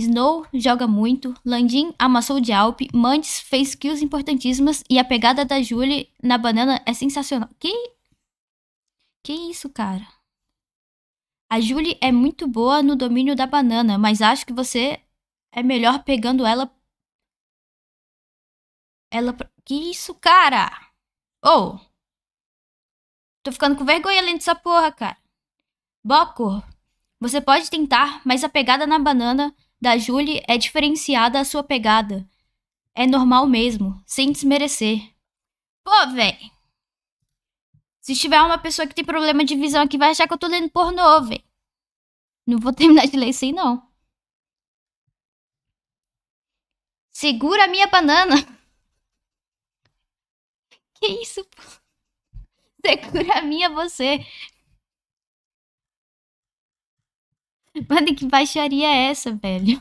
Snow joga muito, Landim amassou de Alpe, Mantis fez kills importantíssimas e a pegada da Julie na banana é sensacional. Que. Que isso, cara? A Julie é muito boa no domínio da banana, mas acho que você é melhor pegando ela. Ela. Que isso, cara? Oh! Tô ficando com vergonha além dessa porra, cara. Bocor, você pode tentar, mas a pegada na banana da Julie é diferenciada à sua pegada. É normal mesmo, sem desmerecer. Pô, véi. Se tiver uma pessoa que tem problema de visão aqui, vai achar que eu tô lendo pornô, véi. Não vou terminar de ler isso aí, não. Segura a minha banana. Que isso, pô? Segura a minha você. Mano, que baixaria é essa, velho?